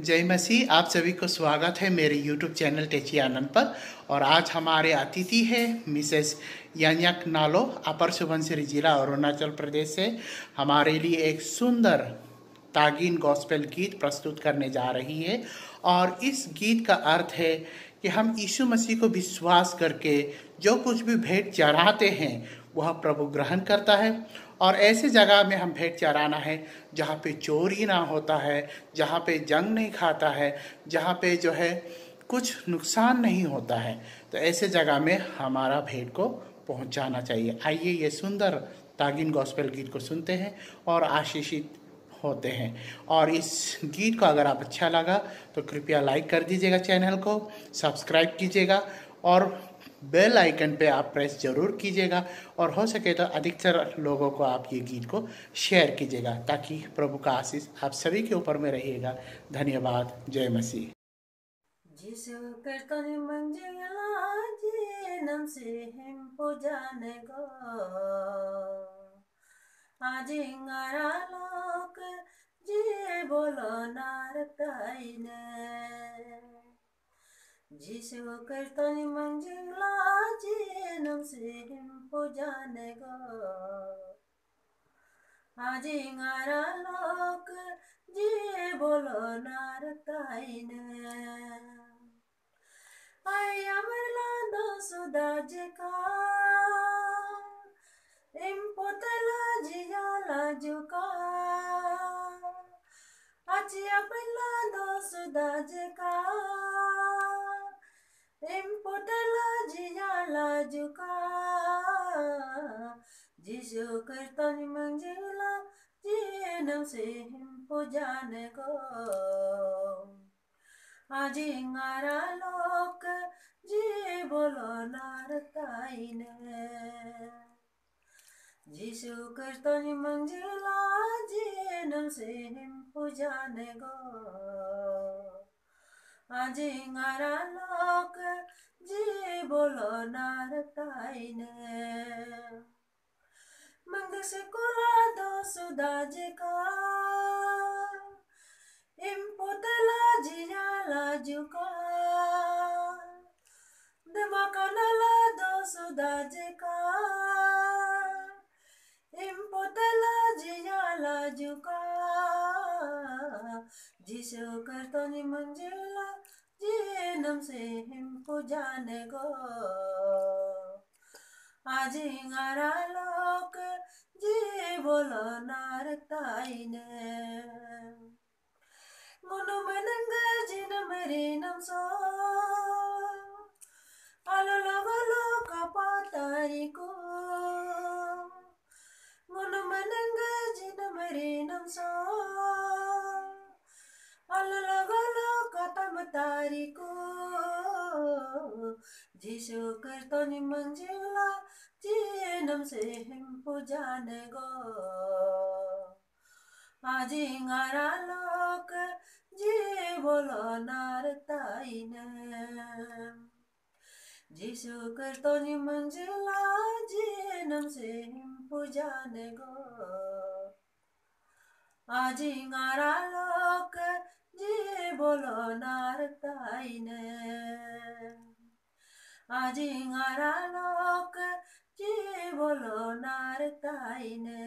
जय मसीह, आप सभी को स्वागत है मेरे YouTube चैनल टेची आनंद पर। और आज हमारे अतिथि है मिसेस यान्यक नालो, अपर सुबनसिरी जिला अरुणाचल प्रदेश से। हमारे लिए एक सुंदर तागिन गॉस्पेल गीत प्रस्तुत करने जा रही है। और इस गीत का अर्थ है कि हम यीशु मसीह को विश्वास करके जो कुछ भी भेंट चढ़ाते हैं, वह प्रभु ग्रहण करता है। और ऐसे जगह में हम भेंट चराना है, जहाँ पे चोरी ना होता है, जहाँ पे जंग नहीं खाता है, जहाँ पे जो है कुछ नुकसान नहीं होता है। तो ऐसे जगह में हमारा भेंट को पहुँचाना चाहिए। आइए ये सुंदर तागिन गॉस्पेल गीत को सुनते हैं और आशीषित होते हैं। और इस गीत को अगर आप अच्छा लगा तो कृपया लाइक कर दीजिएगा चैनल को, सब्सक्राइब कीजिएगा और बेल आइकन पे आप प्रेस ज़रूर कीजिएगा और हो सके तो अधिकतर लोगों को आप ये गीत को शेयर कीजिएगा ताकि प्रभु का आशीष आप सभी के ऊपर में रहेगा धन्यवाद। जय मसीह। लोक जी बोलो नारताइने जिसु कीर्तन मंजिला जीनम से हम पुजाने गो आज इंगारा लोक जी बोलो नारताइने Ay, amarlando sudajeka Impotela jiyala juka Achi amarlando sudajeka Impotela jiyala juka Tempotel jiyala juka Jisu kertani manjila Jienam sehim pujane ko Ajingara lok ji bolo nartaine जिसु कर्तन मंजिला जे नम से हिम पुजाने गो ngaরা লোক যে বলো নারতাইনে मंग से कुला दो सुदा जे का Imputela jiyala juka Demakanala dosu dajeka Imputela जिसो करतनी मंजिला जीनम से हमको जाने गो आज इंगारा लोक जी बोलो नारताइने Ngono मनंगा जिन मरे नम Alo katamatariku जिसु कीर्तन मंजिला हम पुजाने गो। आज इंगारा लोक जी बोलो नारताइने जिसु कीर्तन मंजिला जीनम से हम पुजाने गो। आज इंगारा लोक जी बोलो नारताइने आज इंगारा लोक जी बोलो नारताइने